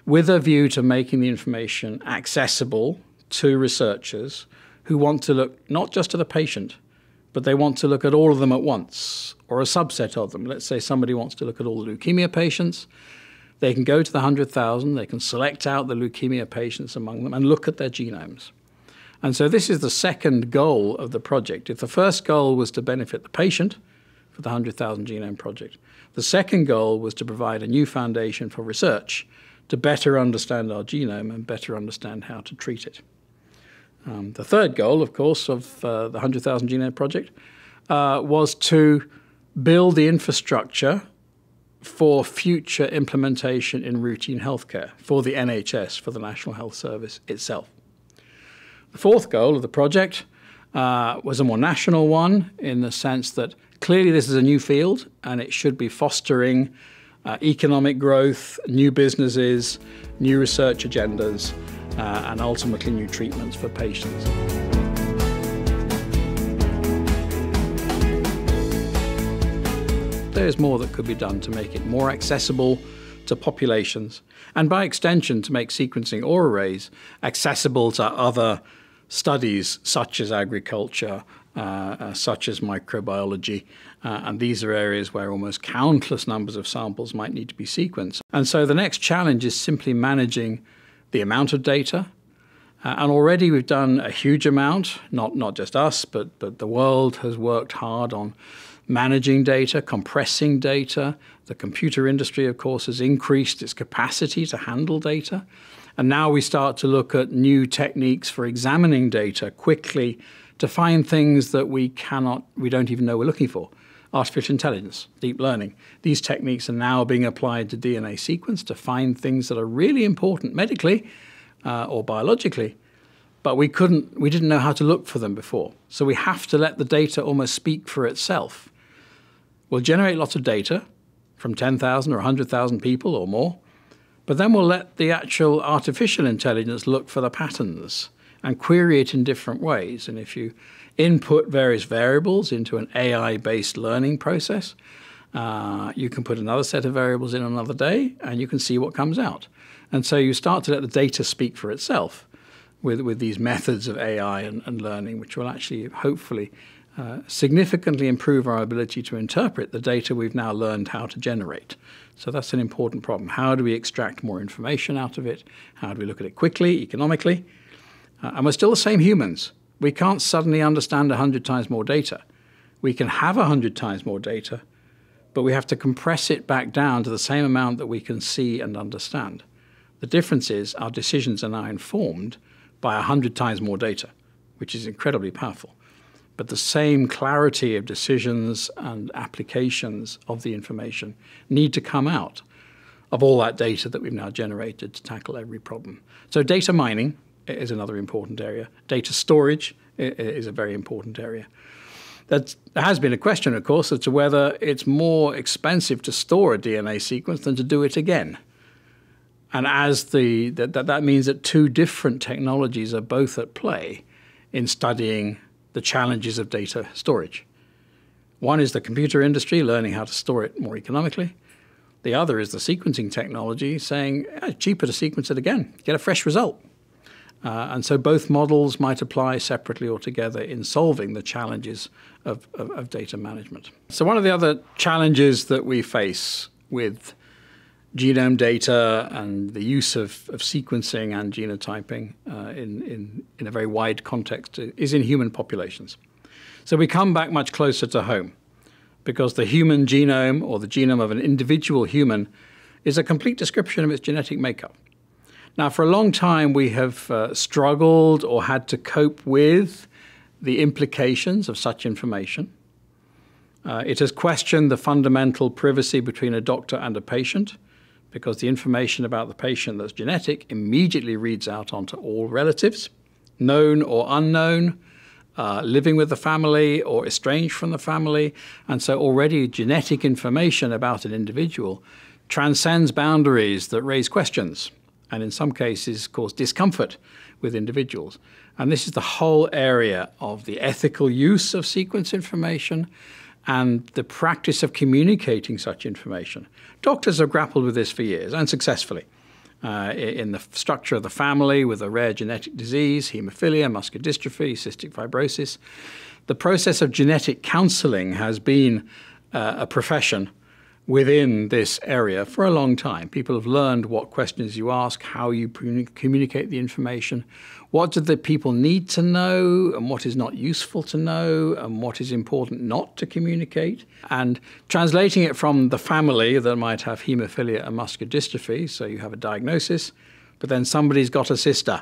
with a view to making the information accessible to researchers who want to look not just to the patient, but they want to look at all of them at once or a subset of them. Let's say somebody wants to look at all the leukemia patients. They can go to the 100,000, they can select out the leukemia patients among them and look at their genomes. And so this is the second goal of the project. If the first goal was to benefit the patient for the 100,000 Genome Project, the second goal was to provide a new foundation for research to better understand our genome and better understand how to treat it. Um, the third goal, of course, of uh, the 100,000 Genome Project uh, was to build the infrastructure for future implementation in routine healthcare for the NHS, for the National Health Service itself. The fourth goal of the project uh, was a more national one in the sense that clearly this is a new field and it should be fostering uh, economic growth, new businesses, new research agendas, uh, and ultimately new treatments for patients. There's more that could be done to make it more accessible to populations, and by extension to make sequencing or arrays accessible to other studies such as agriculture, uh, uh, such as microbiology. Uh, and these are areas where almost countless numbers of samples might need to be sequenced. And so the next challenge is simply managing the amount of data. Uh, and already we've done a huge amount, not, not just us, but, but the world has worked hard on managing data, compressing data. The computer industry, of course, has increased its capacity to handle data. And now we start to look at new techniques for examining data quickly to find things that we cannot, we don't even know we're looking for. Artificial intelligence, deep learning. These techniques are now being applied to DNA sequence to find things that are really important medically uh, or biologically, but we couldn't, we didn't know how to look for them before. So we have to let the data almost speak for itself. We'll generate lots of data from 10,000 or 100,000 people or more, but then we'll let the actual artificial intelligence look for the patterns and query it in different ways. And if you input various variables into an AI based learning process, uh, you can put another set of variables in another day and you can see what comes out. And so you start to let the data speak for itself with, with these methods of AI and, and learning, which will actually hopefully uh, significantly improve our ability to interpret the data we've now learned how to generate. So that's an important problem. How do we extract more information out of it? How do we look at it quickly, economically? Uh, and we're still the same humans. We can't suddenly understand 100 times more data. We can have 100 times more data, but we have to compress it back down to the same amount that we can see and understand. The difference is our decisions are now informed by 100 times more data, which is incredibly powerful but the same clarity of decisions and applications of the information need to come out of all that data that we've now generated to tackle every problem. So data mining is another important area. Data storage is a very important area. That there has been a question, of course, as to whether it's more expensive to store a DNA sequence than to do it again. And as the that, that means that two different technologies are both at play in studying the challenges of data storage. One is the computer industry learning how to store it more economically. The other is the sequencing technology saying yeah, cheaper to sequence it again, get a fresh result. Uh, and so both models might apply separately or together in solving the challenges of, of, of data management. So, one of the other challenges that we face with genome data and the use of, of sequencing and genotyping uh, in, in, in a very wide context is in human populations. So we come back much closer to home because the human genome or the genome of an individual human is a complete description of its genetic makeup. Now, for a long time, we have uh, struggled or had to cope with the implications of such information. Uh, it has questioned the fundamental privacy between a doctor and a patient because the information about the patient that's genetic immediately reads out onto all relatives, known or unknown, uh, living with the family or estranged from the family. And so already genetic information about an individual transcends boundaries that raise questions and in some cases cause discomfort with individuals. And this is the whole area of the ethical use of sequence information and the practice of communicating such information. Doctors have grappled with this for years and successfully. Uh, in the structure of the family with a rare genetic disease, hemophilia, muscular dystrophy, cystic fibrosis. the process of genetic counseling has been uh, a profession within this area for a long time. People have learned what questions you ask, how you communicate the information, what do the people need to know, and what is not useful to know, and what is important not to communicate. And translating it from the family that might have hemophilia and muscular dystrophy, so you have a diagnosis, but then somebody's got a sister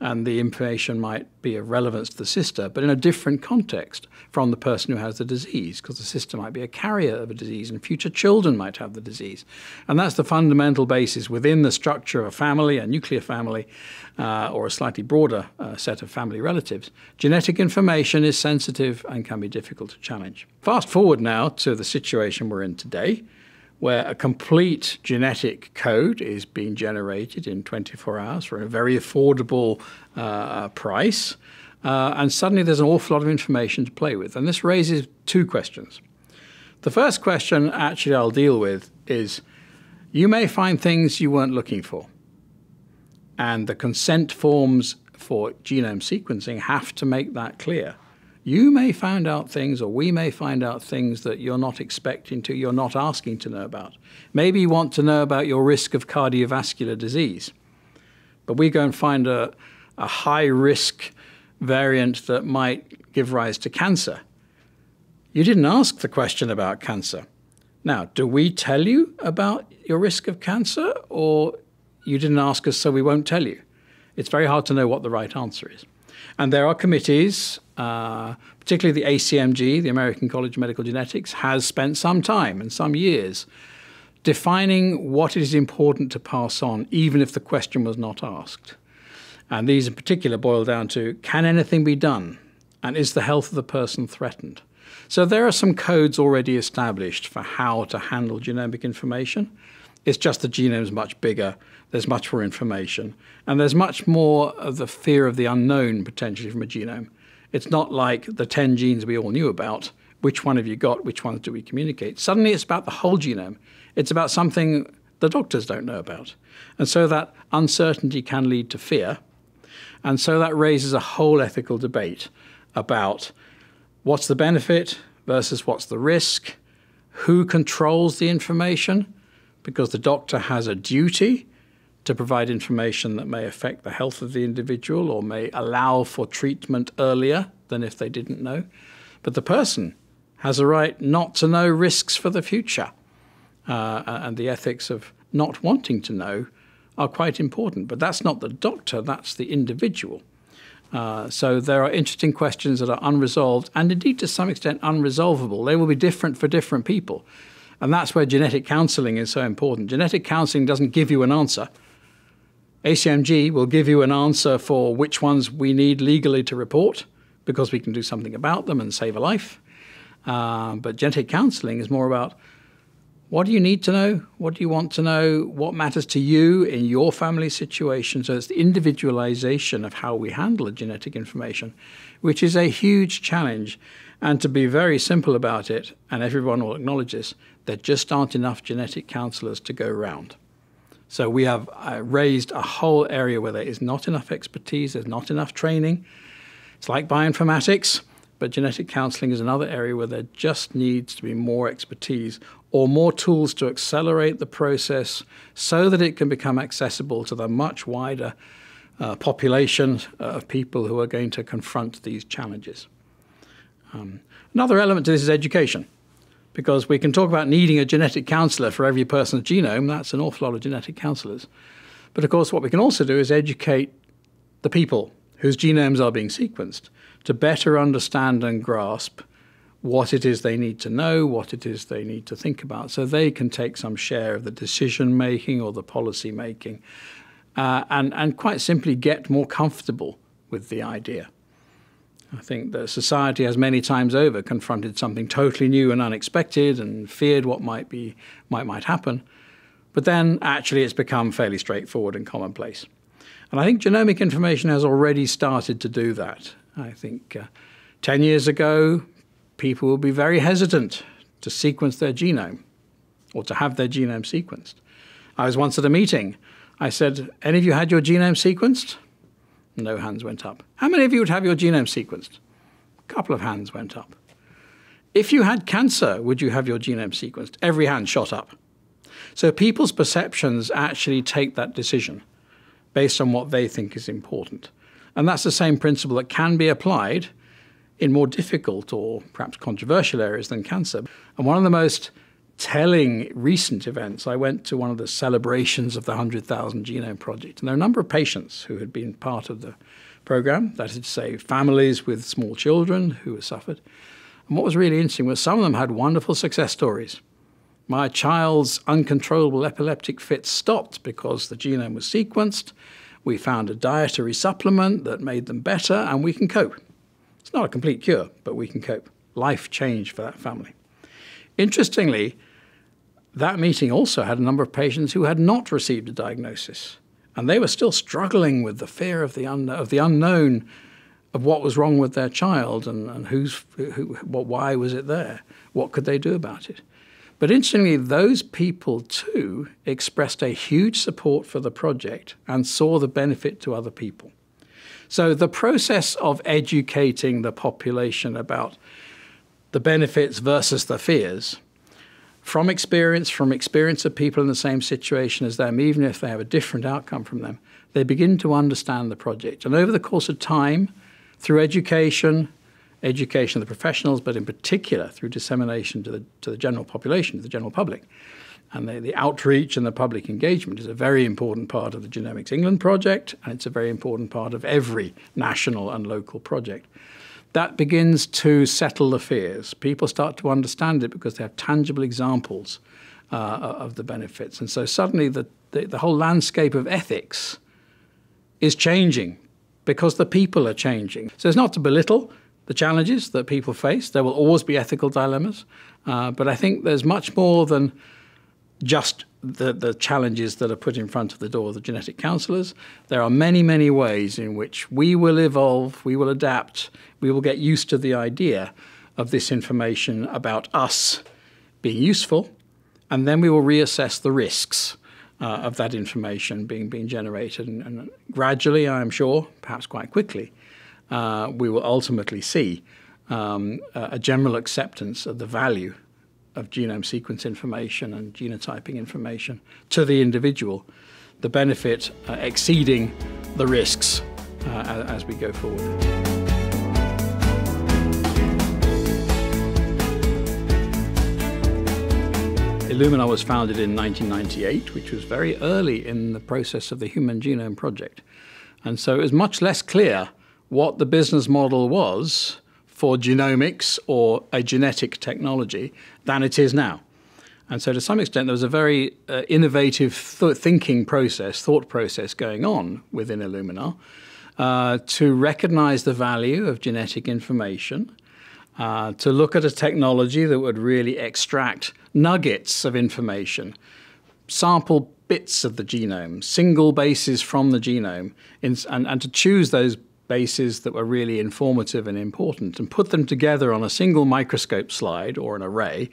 and the information might be of relevance to the sister, but in a different context from the person who has the disease, because the sister might be a carrier of a disease and future children might have the disease. And that's the fundamental basis within the structure of a family, a nuclear family, uh, or a slightly broader uh, set of family relatives. Genetic information is sensitive and can be difficult to challenge. Fast forward now to the situation we're in today where a complete genetic code is being generated in 24 hours for a very affordable uh, price. Uh, and suddenly there's an awful lot of information to play with. And this raises two questions. The first question, actually, I'll deal with is you may find things you weren't looking for. And the consent forms for genome sequencing have to make that clear you may find out things, or we may find out things that you're not expecting to, you're not asking to know about. Maybe you want to know about your risk of cardiovascular disease, but we go and find a, a high risk variant that might give rise to cancer. You didn't ask the question about cancer. Now, do we tell you about your risk of cancer, or you didn't ask us, so we won't tell you? It's very hard to know what the right answer is. And there are committees, uh, particularly the ACMG, the American College of Medical Genetics, has spent some time and some years defining what it is important to pass on, even if the question was not asked. And these in particular boil down to can anything be done? And is the health of the person threatened? So there are some codes already established for how to handle genomic information. It's just the genome is much bigger there's much more information, and there's much more of the fear of the unknown potentially from a genome. It's not like the 10 genes we all knew about. Which one have you got? Which ones do we communicate? Suddenly it's about the whole genome. It's about something the doctors don't know about. And so that uncertainty can lead to fear. And so that raises a whole ethical debate about what's the benefit versus what's the risk, who controls the information, because the doctor has a duty to provide information that may affect the health of the individual or may allow for treatment earlier than if they didn't know. But the person has a right not to know risks for the future. Uh, and the ethics of not wanting to know are quite important. But that's not the doctor, that's the individual. Uh, so there are interesting questions that are unresolved and indeed to some extent unresolvable. They will be different for different people. And that's where genetic counseling is so important. Genetic counseling doesn't give you an answer. ACMG will give you an answer for which ones we need legally to report because we can do something about them and save a life. Uh, but genetic counseling is more about what do you need to know? What do you want to know? What matters to you in your family situation? So it's the individualization of how we handle the genetic information, which is a huge challenge. And to be very simple about it, and everyone will acknowledge this, there just aren't enough genetic counselors to go around. So we have uh, raised a whole area where there is not enough expertise, there's not enough training. It's like bioinformatics, but genetic counseling is another area where there just needs to be more expertise or more tools to accelerate the process so that it can become accessible to the much wider uh, population uh, of people who are going to confront these challenges. Um, another element to this is education because we can talk about needing a genetic counselor for every person's genome. That's an awful lot of genetic counselors. But of course, what we can also do is educate the people whose genomes are being sequenced to better understand and grasp what it is they need to know, what it is they need to think about, so they can take some share of the decision making or the policy making, uh, and, and quite simply get more comfortable with the idea. I think that society has many times over confronted something totally new and unexpected and feared what might be might might happen. But then actually it's become fairly straightforward and commonplace. And I think genomic information has already started to do that. I think uh, 10 years ago, people will be very hesitant to sequence their genome or to have their genome sequenced. I was once at a meeting. I said, Any of you had your genome sequenced? No hands went up. How many of you would have your genome sequenced? A couple of hands went up. If you had cancer, would you have your genome sequenced? Every hand shot up. So people's perceptions actually take that decision based on what they think is important. And that's the same principle that can be applied in more difficult or perhaps controversial areas than cancer. And one of the most telling recent events, I went to one of the celebrations of the 100,000 Genome Project, and there are a number of patients who had been part of the program, that is to say, families with small children who had suffered. And what was really interesting was some of them had wonderful success stories. My child's uncontrollable epileptic fits stopped because the genome was sequenced. We found a dietary supplement that made them better, and we can cope. Not a complete cure, but we can cope. Life changed for that family. Interestingly, that meeting also had a number of patients who had not received a diagnosis, and they were still struggling with the fear of the, un- of the unknown of what was wrong with their child and, and who's, who, what, why was it there? What could they do about it? But interestingly, those people too expressed a huge support for the project and saw the benefit to other people. So the process of educating the population about the benefits versus the fears from experience, from experience of people in the same situation as them, even if they have a different outcome from them, they begin to understand the project. And over the course of time, through education, education of the professionals, but in particular through dissemination to the, to the general population, to the general public, and the, the outreach and the public engagement is a very important part of the Genomics England project, and it's a very important part of every national and local project that begins to settle the fears. People start to understand it because they have tangible examples uh, of the benefits. And so suddenly the, the, the, whole landscape of ethics is changing because the people are changing. So it's not to belittle the challenges that people face. There will always be ethical dilemmas. Uh, but I think there's much more than just the, the challenges that are put in front of the door of the genetic counselors. There are many, many ways in which we will evolve, we will adapt, we will get used to the idea of this information about us being useful, and then we will reassess the risks uh, of that information being, being generated. And, and gradually, I am sure, perhaps quite quickly, uh, we will ultimately see um, a general acceptance of the value of genome sequence information and genotyping information to the individual, the benefit uh, exceeding the risks uh, as we go forward. Illumina was founded in 1998, which was very early in the process of the Human Genome Project. And so it was much less clear what the business model was for genomics or a genetic technology than it is now. And so, to some extent, there was a very uh, innovative th- thinking process, thought process going on within Illumina uh, to recognize the value of genetic information, uh, to look at a technology that would really extract nuggets of information, sample bits of the genome, single bases from the genome, in, and, and to choose those bases that were really informative and important and put them together on a single microscope slide or an array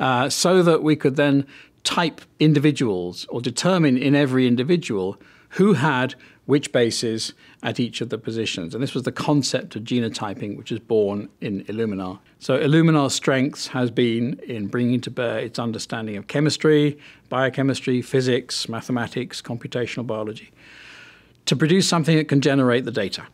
uh, so that we could then type individuals or determine in every individual who had which bases at each of the positions. And this was the concept of genotyping, which was born in Illumina. So Illumina's strength has been in bringing to bear its understanding of chemistry, biochemistry, physics, mathematics, computational biology, to produce something that can generate the data.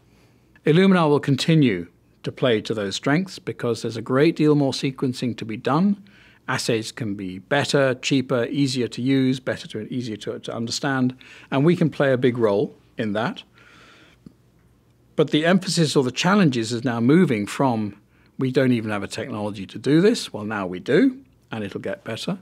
Illumina will continue to play to those strengths because there's a great deal more sequencing to be done. Assays can be better, cheaper, easier to use, better to easier to, to understand, and we can play a big role in that. But the emphasis or the challenges is now moving from we don't even have a technology to do this. Well, now we do, and it'll get better.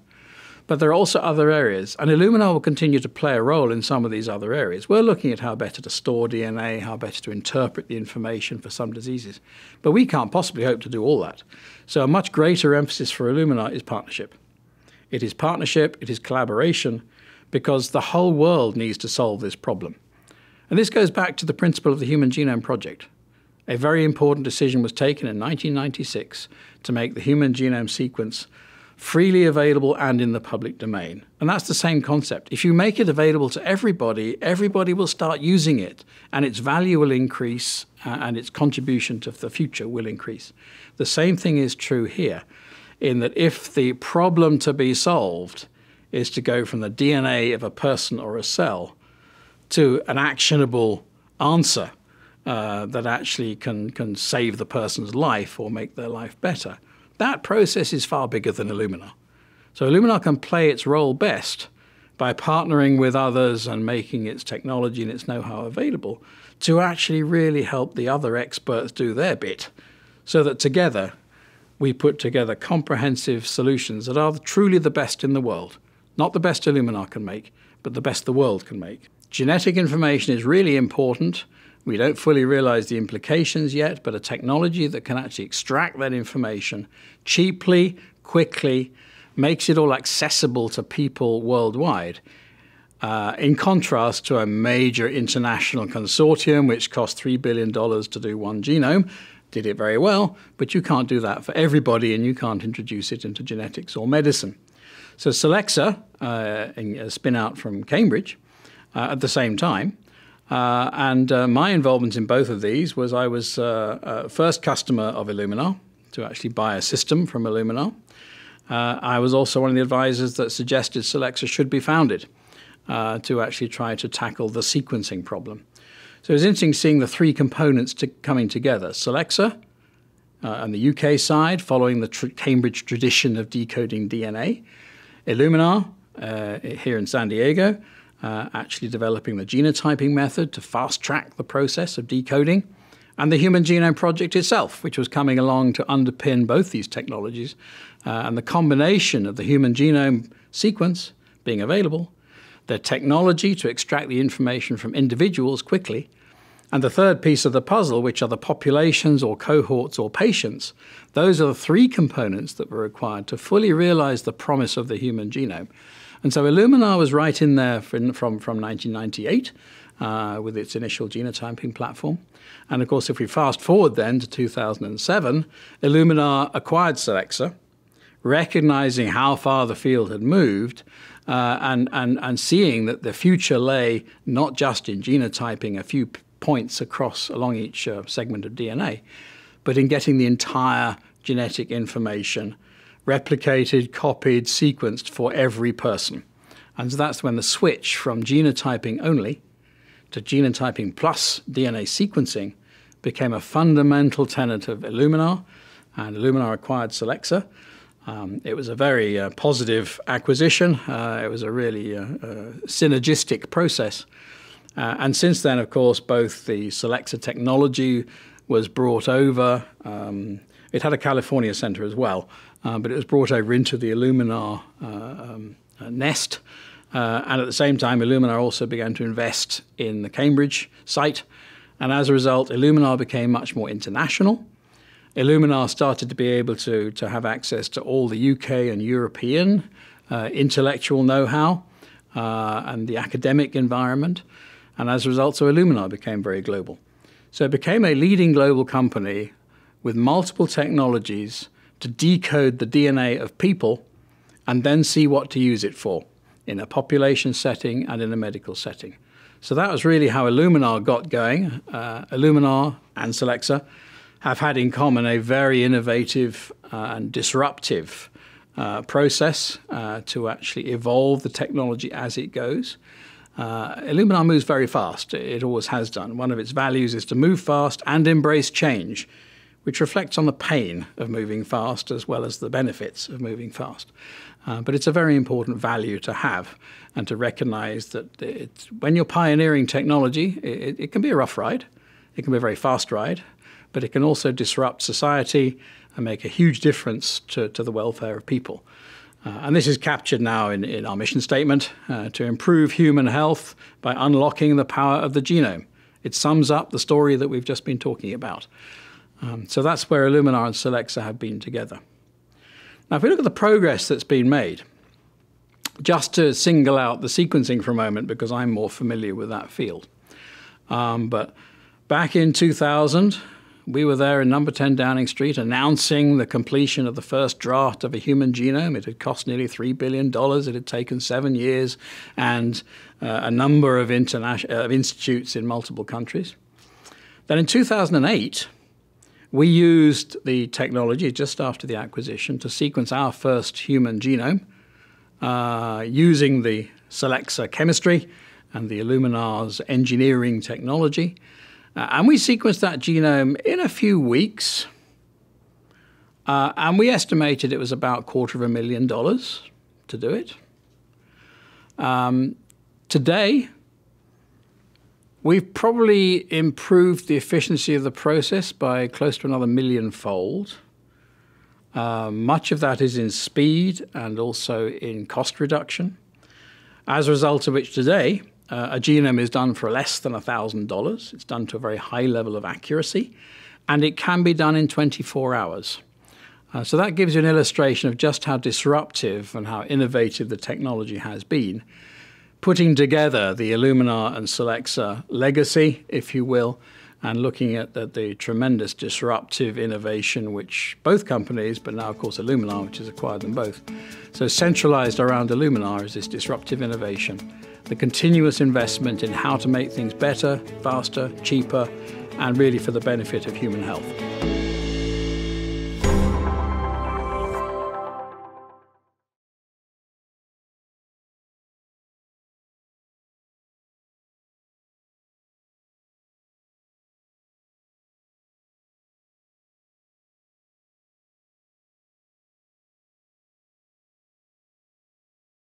But there are also other areas, and Illumina will continue to play a role in some of these other areas. We're looking at how better to store DNA, how better to interpret the information for some diseases. But we can't possibly hope to do all that. So a much greater emphasis for Illumina is partnership. It is partnership, it is collaboration, because the whole world needs to solve this problem. And this goes back to the principle of the Human Genome Project. A very important decision was taken in 1996 to make the human genome sequence freely available and in the public domain. And that's the same concept. If you make it available to everybody, everybody will start using it, and its value will increase uh, and its contribution to the future will increase. The same thing is true here, in that if the problem to be solved is to go from the DNA of a person or a cell to an actionable answer uh, that actually can, can save the person's life or make their life better, that process is far bigger than Illumina. So Illumina can play its role best by partnering with others and making its technology and its know-how available to actually really help the other experts do their bit so that together we put together comprehensive solutions that are truly the best in the world. Not the best Illumina can make, but the best the world can make. Genetic information is really important. We don't fully realize the implications yet, but a technology that can actually extract that information cheaply, quickly, makes it all accessible to people worldwide. Uh, in contrast to a major international consortium, which cost $3 billion to do one genome, did it very well, but you can't do that for everybody and you can't introduce it into genetics or medicine. So Solexa, uh, a spin out from Cambridge, uh, at the same time, uh, and uh, my involvement in both of these was I was uh, first customer of Illumina to actually buy a system from Illumina. Uh, I was also one of the advisors that suggested Solexa should be founded uh, to actually try to tackle the sequencing problem. So it was interesting seeing the three components to coming together. Solexa uh, on the UK side, following the tr Cambridge tradition of decoding DNA. Illumina here in San Diego, uh, actually developing the genotyping method to fast track the process of decoding, and the Human Genome Project itself, which was coming along to underpin both these technologies. Uh, and the combination of the human genome sequence being available, the technology to extract the information from individuals quickly, and the third piece of the puzzle, which are the populations or cohorts or patients, those are the three components that were required to fully realize the promise of the human genome. And so Illumina was right in there from, from, from 1998 uh, with its initial genotyping platform. And of course, if we fast forward then to 2007, Illumina acquired Solexa, recognizing how far the field had moved uh, and, and, and seeing that the future lay not just in genotyping a few points across along each uh, segment of DNA, but in getting the entire genetic information replicated, copied, sequenced for every person. And so that's when the switch from genotyping only to genotyping plus DNA sequencing became a fundamental tenet of Illumina, and Illumina acquired Solexa. Um, it was a very uh, positive acquisition. Uh, it was a really uh, uh synergistic process. Uh, and since then, of course, both the Solexa technology was brought over. Um, it had a California center as well, uh, but it was brought over into the Illumina uh, um, uh, nest. Uh, and at the same time, Illumina also began to invest in the Cambridge site. And as a result, Illumina became much more international. Illumina started to be able to, to have access to all the UK and European uh, intellectual know-how uh, and the academic environment. And as a result, so Illumina became very global. So it became a leading global company with multiple technologies to decode the DNA of people and then see what to use it for in a population setting and in a medical setting. So that was really how Illumina got going. Uh, Illumina and Solexa have had in common a very innovative uh, and disruptive uh, process uh, to actually evolve the technology as it goes. Uh, Illumina moves very fast. It always has done. One of its values is to move fast and embrace change which reflects on the pain of moving fast as well as the benefits of moving fast. Uh, but it's a very important value to have and to recognize that when you're pioneering technology, it, it, can be a rough ride, it can be a very fast ride, but it can also disrupt society and make a huge difference to, to the welfare of people. Uh, and this is captured now in, in our mission statement uh, to improve human health by unlocking the power of the genome. It sums up the story that we've just been talking about. Um, so that's where Illumina and Solexa have been together. Now, if we look at the progress that's been made, just to single out the sequencing for a moment, because I'm more familiar with that field. Um, but back in 2000, We were there in number 10 Downing Street announcing the completion of the first draft of a human genome. It had cost nearly $3 billion. It had taken seven years and uh, a number of institutes in multiple countries. Then in 2008, we used the technology just after the acquisition to sequence our first human genome uh, using the Solexa chemistry and the Illumina's engineering technology. Uh, and we sequenced that genome in a few weeks. Uh, and we estimated it was about a quarter of a million dollars to do it. Um, today, we've probably improved the efficiency of the process by close to another million fold. Uh, much of that is in speed and also in cost reduction. As a result of which, today, uh, a genome is done for less than $1,000. It's done to a very high level of accuracy, and it can be done in 24 hours. Uh, so that gives you an illustration of just how disruptive and how innovative the technology has been. Putting together the Illumina and Solexa legacy, if you will, and looking at the, the, tremendous disruptive innovation which both companies, but now of course Illumina, which has acquired them both. So centralized around Illumina is this disruptive innovation the continuous investment in how to make things better, faster, cheaper, and really for the benefit of human health.